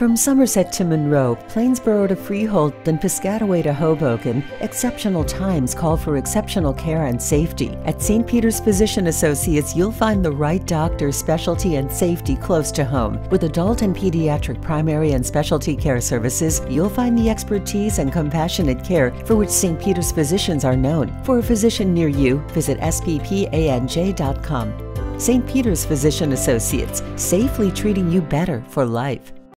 From Somerset to Monroe, Plainsboro to Freehold, and Piscataway to Hoboken, exceptional times call for exceptional care and safety. At St. Peter's Physician Associates, you'll find the right doctor, specialty, and safety close to home. With adult and pediatric primary and specialty care services, you'll find the expertise and compassionate care for which St. Peter's physicians are known. For a physician near you, visit sppanj.com. St. Peter's Physician Associates, safely treating you better for life.